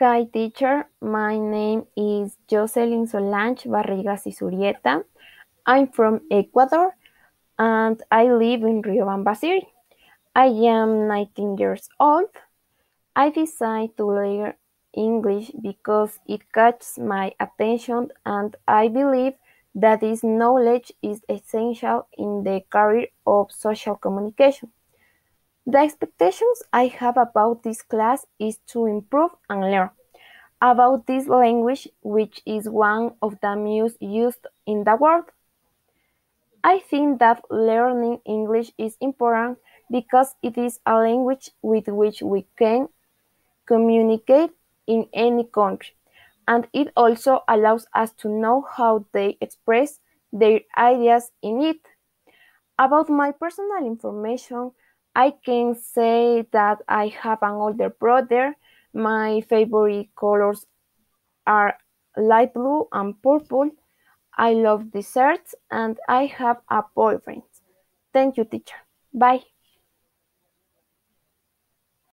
Hi, teacher. My name is Joselyn Solange Barrigas Izurieta. I'm from Ecuador and I live in Riobamba City. I am 19 years old. I decided to learn English because it catches my attention and I believe that this knowledge is essential in the career of social communication. The expectations I have about this class is to improve and learn about this language, which is one of the most used in the world. I think that learning English is important because it is a language with which we can communicate in any country, and it also allows us to know how they express their ideas in it. About my personal information, I can say that I have an older brother. My favorite colors are light blue and purple. I love desserts and I have a boyfriend. Thank you, teacher. Bye.